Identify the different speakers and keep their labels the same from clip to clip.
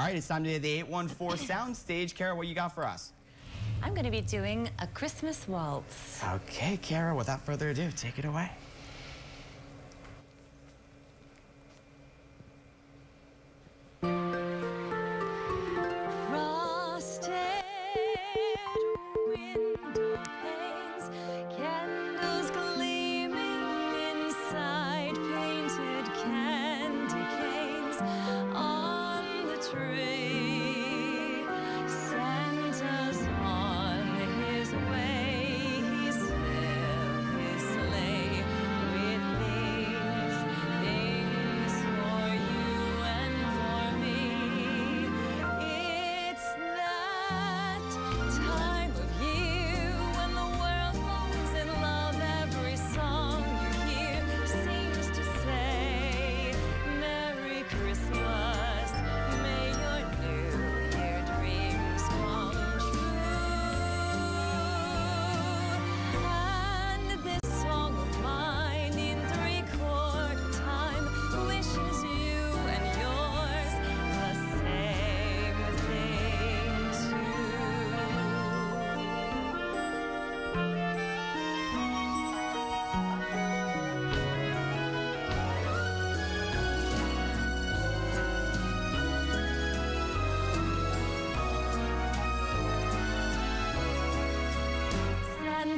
Speaker 1: All right, it's time to do the 814 soundstage. Kera, what you got for us?
Speaker 2: I'm going to be doing a Christmas waltz.
Speaker 1: Okay, Kera, without further ado, take it away.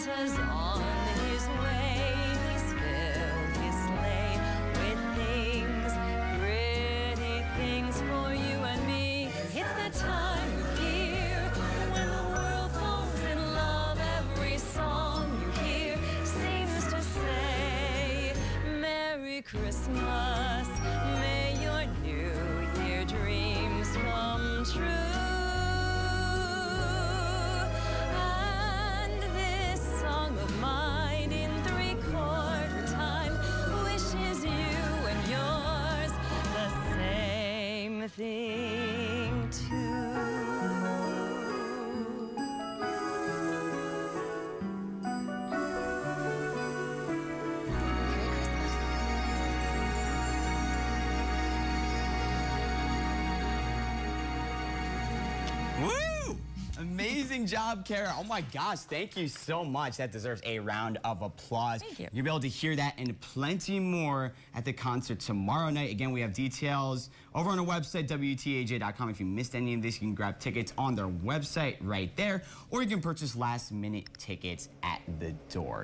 Speaker 2: Santa's on his way. He's filled his sleigh with things, pretty things for you and me. It's the time of year when the world falls in love. Every song you hear seems to say, Merry Christmas. May same thing too. Merry Christmas.
Speaker 1: Woo! Amazing job, Kera. Oh my gosh, thank you so much. That deserves a round of applause.
Speaker 2: Thank you.
Speaker 1: You'll be able to hear that and plenty more at the concert tomorrow night. Again, we have details over on our website, WTAJ.com. If you missed any of this, you can grab tickets on their website right there, or you can purchase last minute tickets at the door.